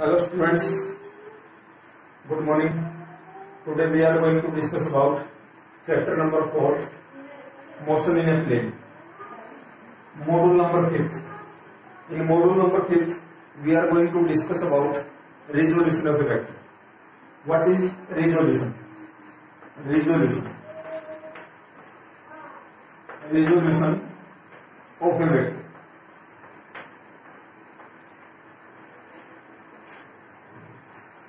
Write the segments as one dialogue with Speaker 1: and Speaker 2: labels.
Speaker 1: hello students good morning today we are going to discuss about chapter number 4 motion in a plane module number 5 in module number 5 we are going to discuss about resolution of a vector what is resolution resolution resolution of a vector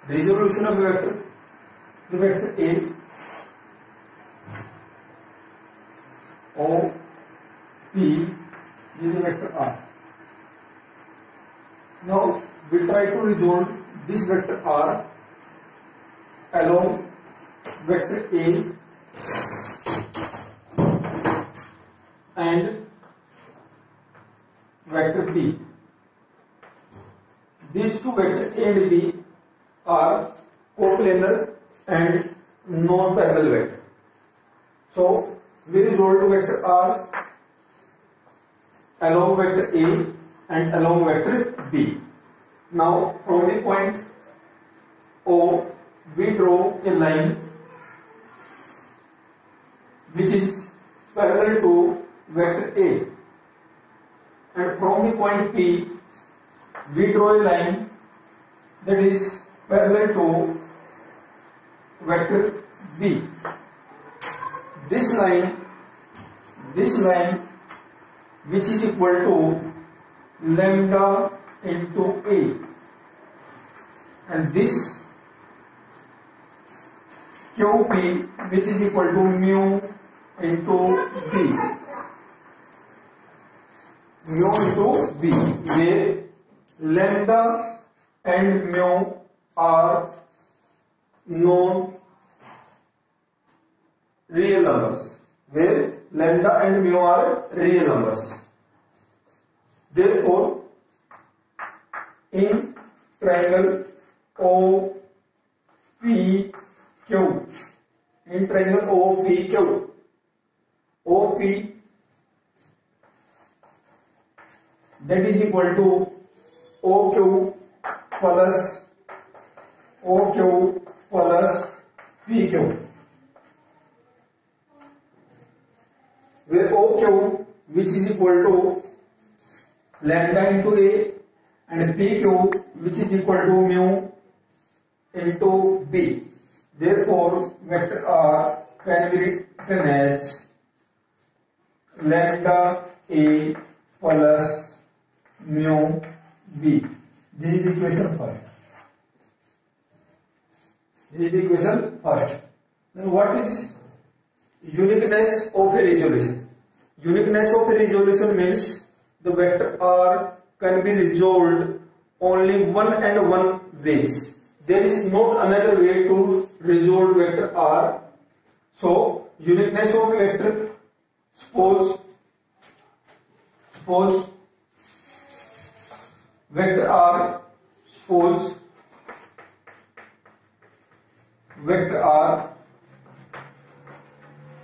Speaker 1: the resolution of a vector the vector a o p is the vector r now we try to resolve this vector r along vector a A and along vector B. Now from the point O we draw a line which is parallel to vector A and from the point P we draw a line that is parallel to vector B. This line, this line which is equal to lambda into A and this QP which is equal to mu into B mu into B where lambda and mu are known real numbers where lambda and mu are real numbers Therefore, in triangle OPQ, in triangle OPQ, OP that is equal to OQ plus OQ plus PQ, where OQ which is equal to lambda into A and PQ which is equal to mu into B. Therefore, vector R can be written as lambda A plus mu B. This is the equation first. This is the equation first. Then what is uniqueness of a resolution? Uniqueness of a resolution means the vector r can be resolved only one and one ways. There is not another way to resolve vector r. So uniqueness of vector suppose suppose vector r suppose vector r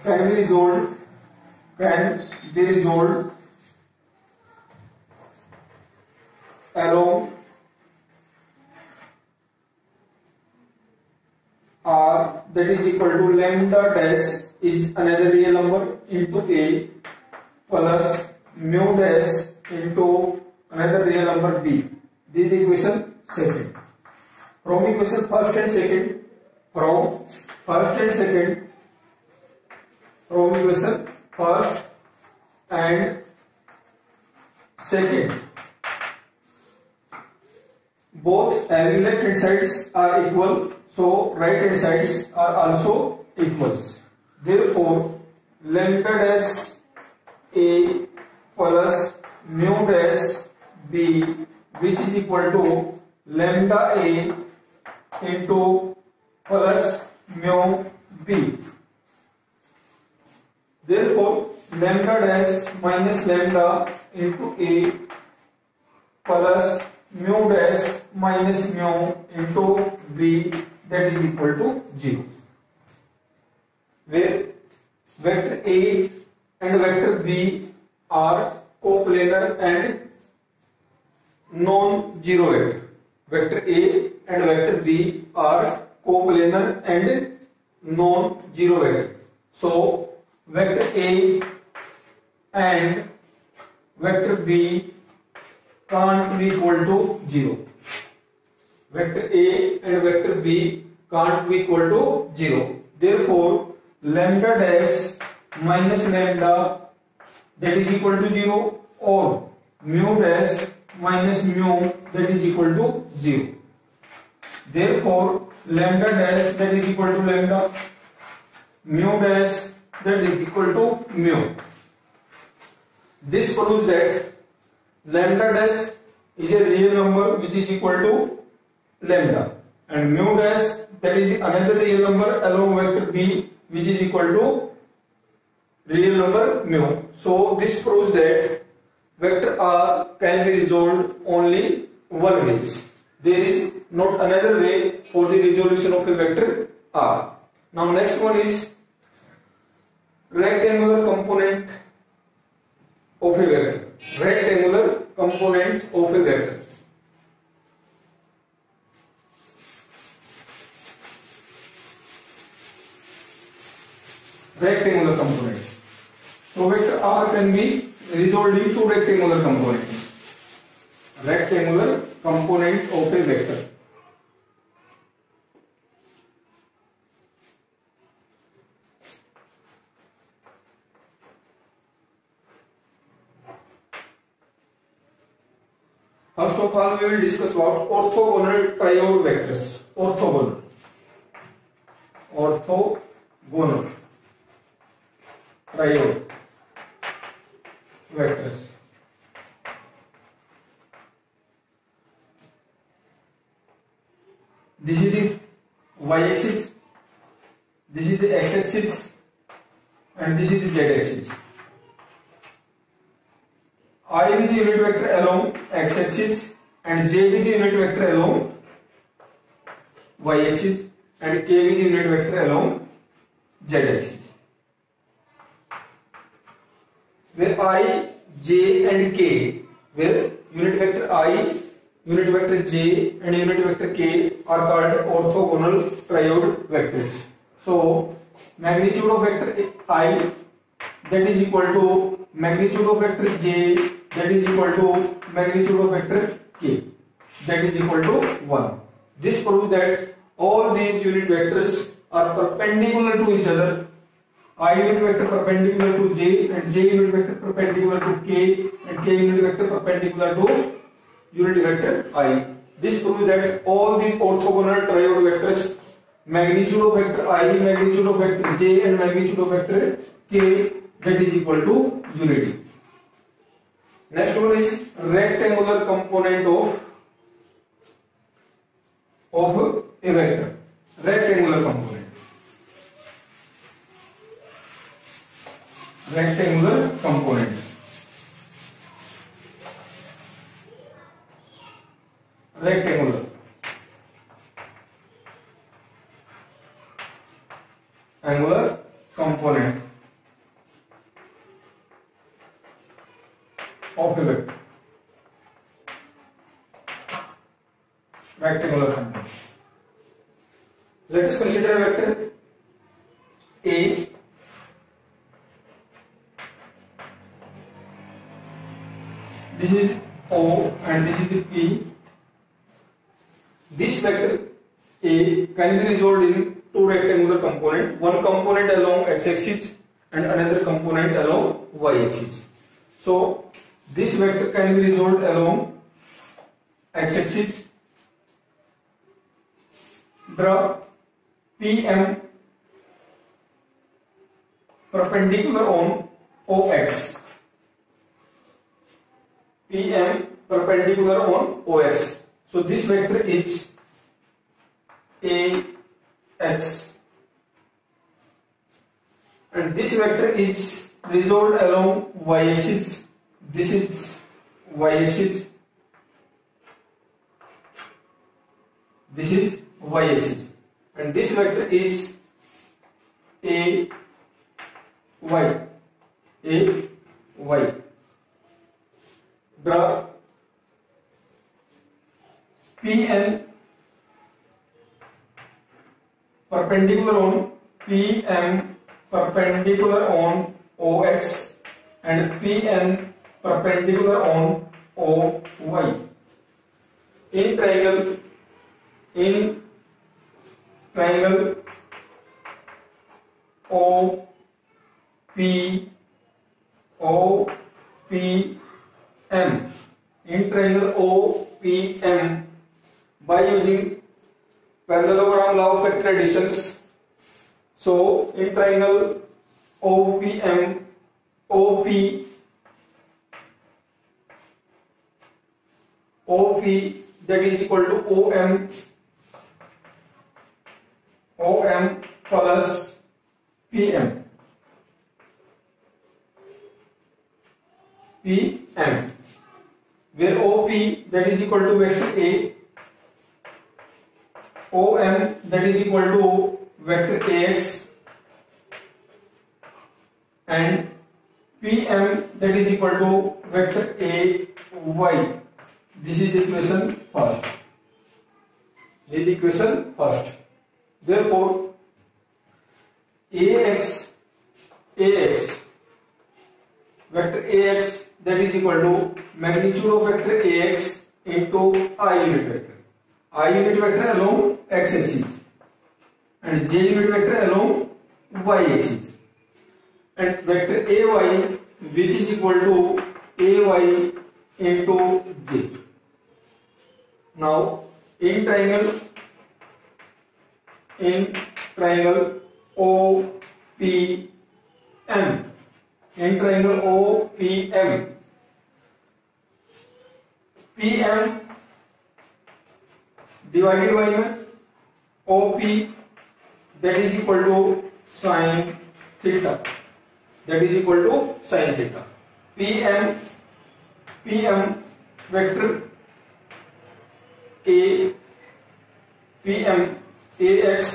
Speaker 1: can be resolved can be resolved along r that is equal to lambda dash is another real number into a plus mu dash into another real number b this is equation second from equation first and second from first and second from equation first and second both amulet hand sides are equal so right hand sides are also equals therefore lambda dash a plus mu dash b which is equal to lambda a into plus mu b therefore lambda dash minus lambda into a plus mu dash minus mu into b that is equal to 0 where vector a and vector b are coplanar and non-zero vector vector a and vector b are coplanar and non-zero vector so vector a and vector b can't be equal to 0 vector a and vector b can't be equal to 0 therefore lambda dash minus lambda that is equal to 0 or mu dash minus mu that is equal to 0 therefore lambda dash that is equal to lambda mu dash that is equal to mu this proves that lambda dash is a real number which is equal to lambda and mu dash that is another real number along vector b which is equal to real number mu. So this proves that vector r can be resolved only one way. There is not another way for the resolution of a vector r. Now next one is rectangular component of a vector. Rectangular component of a vector will discuss about orthogonal triode vectors. Orthogonal. Orthogonal triode vectors. This is the y-axis, this is the x-axis, and this is the z-axis. I will the unit vector along x-axis and jb the unit vector along y axis and kb the unit vector along z axis where i j and k where unit vector i unit vector j and unit vector k are called orthogonal triode vectors so magnitude of vector i that is equal to magnitude of vector j that is equal to magnitude of vector k that is equal to 1 this proves that all these unit vectors are perpendicular to each other i unit vector perpendicular to j and j unit vector perpendicular to k and k unit vector perpendicular to unit vector i this proves that all the orthogonal triode vectors magnitude of vector i magnitude of vector j and magnitude of vector k that is equal to unity Next one is rectangular component of a vector. Rectangular component. Rectangular component. Rectangular. Angular component. result along x-axis. Draw PM perpendicular on OX. PM perpendicular on OX. So this vector is AX and this vector is resolved along y axis. This is y axis this is y axis and this vector is a y a y draw pn perpendicular on pm perpendicular on ox and pn perpendicular on OY. In triangle OPM, in triangle OPM, by using Parallelogram law of factor additions, so in triangle OPM, OP OP that is equal to OM OM plus PM PM where OP that is equal to vector A OM that is equal to vector AX and PM that is equal to vector AY This is the equation first. This is equation first. Therefore, ax ax vector ax that is equal to magnitude of vector ax into i unit vector. i unit vector along x axis and j unit vector along y axis and vector ay which is equal to ay into j. now in triangle in triangle OPM in triangle OPM PM divided by में OP that is equal to sin theta that is equal to sin theta PM PM vector A P M A X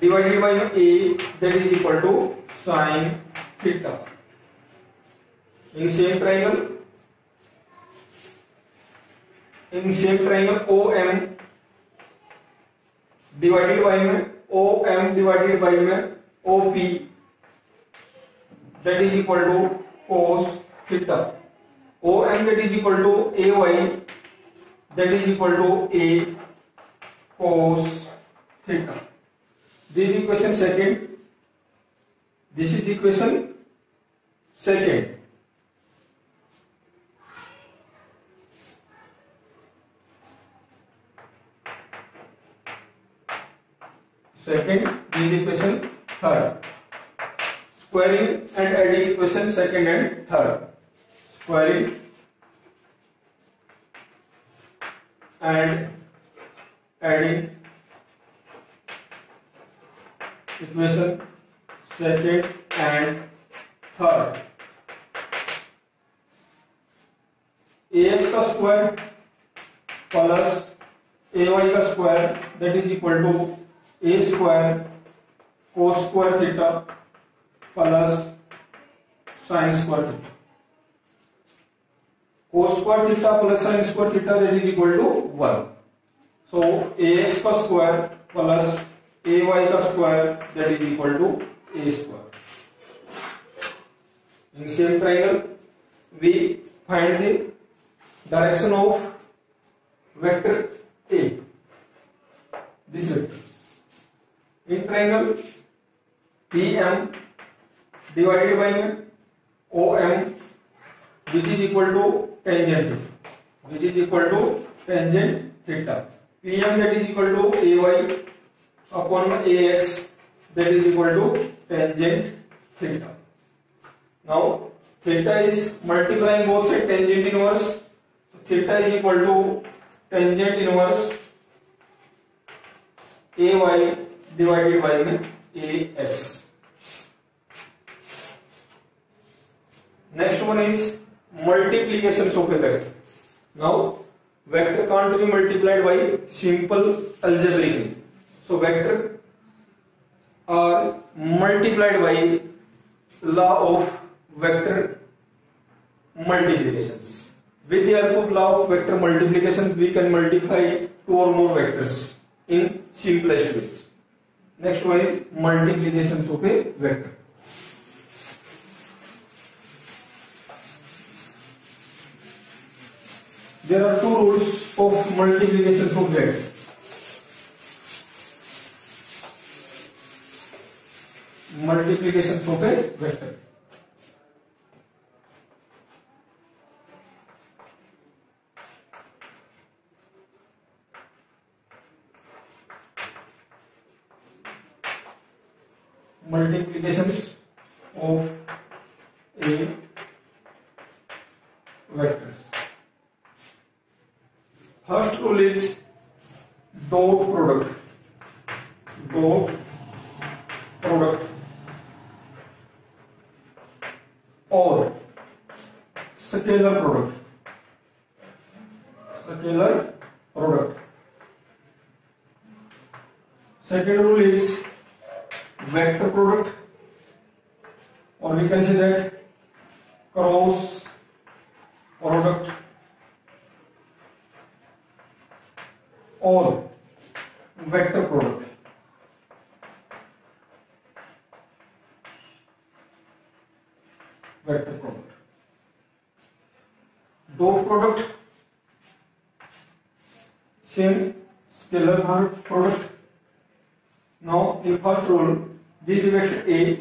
Speaker 1: divided by A that is equal to sine theta in same triangle in same triangle O M divided by में O M divided by में O P that is equal to cos theta O M that is equal to A Y that is equal to a cos theta. This is equation second. This is equation second. Second, this is equation third. Squaring and adding equation second and third. Squaring and adding equation second and third A X का square plus A Y का square that is equal to A square cos square theta plus sine square theta cos square theta plus sin square theta that is equal to one so A X का square plus A Y का square that is equal to A square in same triangle we find the direction of vector A. This vector. In triangle PM divided by OM which is equal to tangent theta, which is equal to tangent theta. PM that is equal to AY upon AX that is equal to tangent theta. Now theta is multiplying both side tangent inverse. Theta is equal to tangent inverse AY divided by में AX. Next one is multiplications of a vector. Now, vector can't be multiplied by simple algebraic. So, vector are multiplied by law of vector multiplications. With the help of law of vector multiplications, we can multiply two or more vectors in simplest ways. Next one is multiplications of a vector. there are two rules of multiplication from Z. Multiplication from a vector. the product. Second rule is vector product or we can say that cross first rule, this vector A,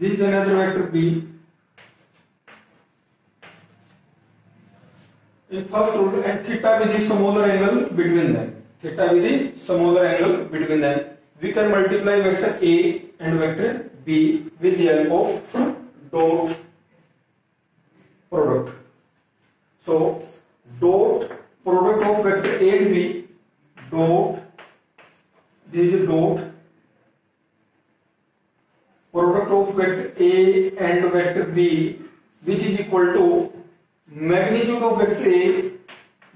Speaker 1: this is another vector B. In first rule, and theta with the smaller angle between them. Theta with the smaller angle between them. We can multiply vector A and vector B with the help of dot product. So dot product of vector A and B dot there is a dot product of vector A and vector B which is equal to magnitude of vector A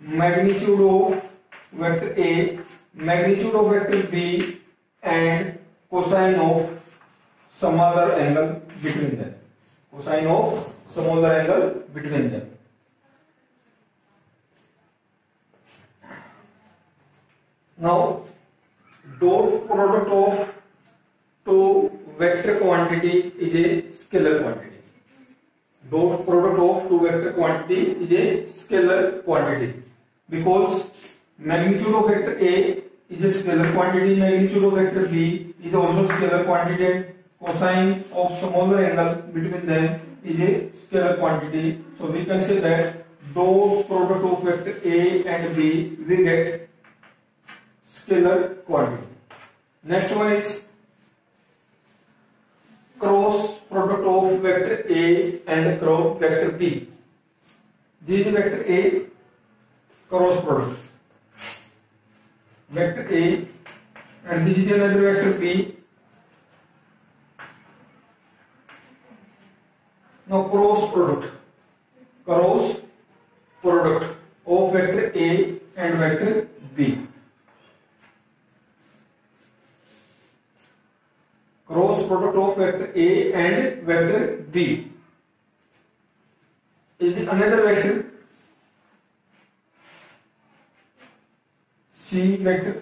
Speaker 1: magnitude of vector A magnitude of vector B and cosine of some other angle between them cosine of some other angle between them now dot product of two vector quantity is a scalar quantity dot product of two vector quantity is a scalar quantity because magnitude of vector A is a scalar quantity magnitude of vector B is also scalar quantity and cosine of smaller angle between them is a scalar quantity so we can say that dot product of vector A and B we get scalar quantity Next one is cross product of vector A and cross vector B. This is vector A cross product. Vector A and this is another vector B. Now cross product. Cross product of vector A and vector product of vector A and vector B is the another vector C vector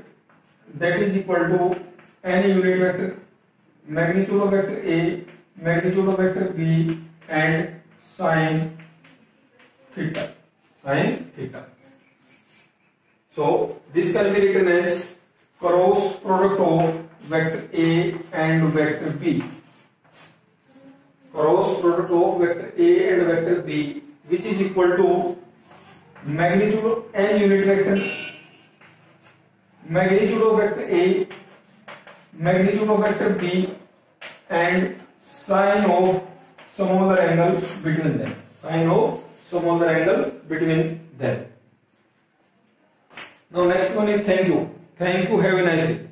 Speaker 1: that is equal to n unit vector magnitude of vector A magnitude of vector B and sin theta sin theta so this can be written as cross product of vector A on vector B. Cross product of vector A and vector B which is equal to magnitude of n unit vector, magnitude of vector A, magnitude of vector B and sine of some other angle between them. Sine of some other angle between them. Now next one is thank you. Thank you. Have a nice day.